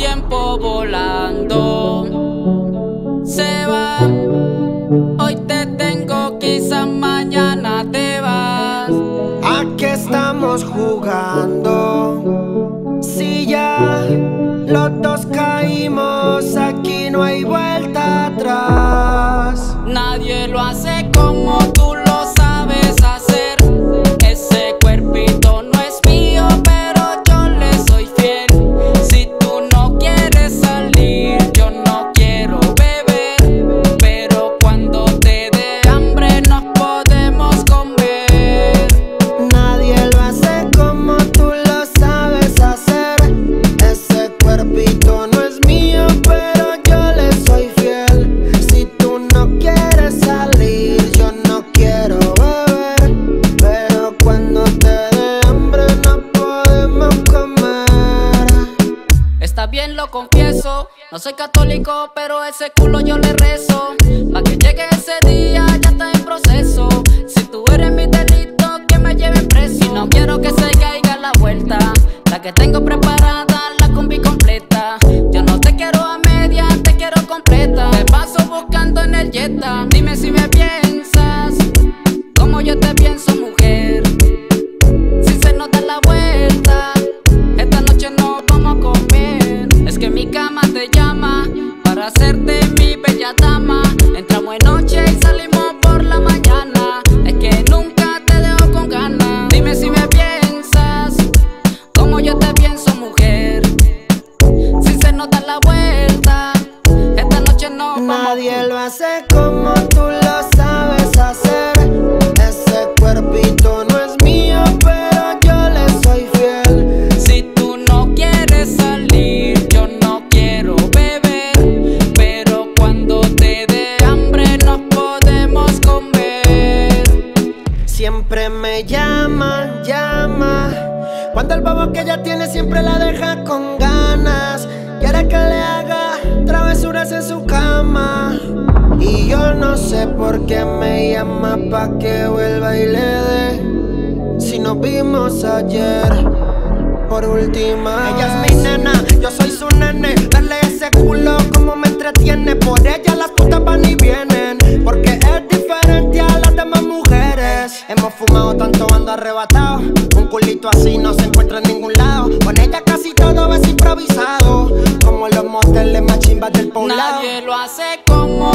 tiempo volando se va. Hoy te tengo, quizás mañana te vas. ¿A qué estamos jugando? Si ya los dos caímos, aquí no hay vuelta atrás. Nadie lo hace como tú Está bien, lo confieso. No soy católico, pero ese culo yo le rezo. Pa' que llegue ese día, ya está en proceso. Si tú eres mi delito, que me lleven preso. Y no quiero que se caiga la vuelta. La que tengo preparada, la combi completa. Yo no te quiero a media, te quiero completa. Te paso buscando en el Jetta. Dime si me piensas, cama te llama para hacerte mi bella dama. Entramos en noche y salimos por la mañana. Es que nunca te dejo con ganas. Dime si me piensas, como yo te pienso, mujer. Si se nota la vuelta, esta noche no vamos Nadie lo hace como tú Siempre me llama, llama. Cuando el bobo que ella tiene siempre la deja con ganas. Quiere que le haga travesuras en su cama. Y yo no sé por qué me llama pa' que vuelva y le dé. Si nos vimos ayer, por última Ella es mi nena, yo soy su nene. Darle ese culo tanto, ando arrebatado. Un culito así no se encuentra en ningún lado. Con ella casi todo es improvisado. Como los moteles más chimbas del poblado. Nadie lo hace como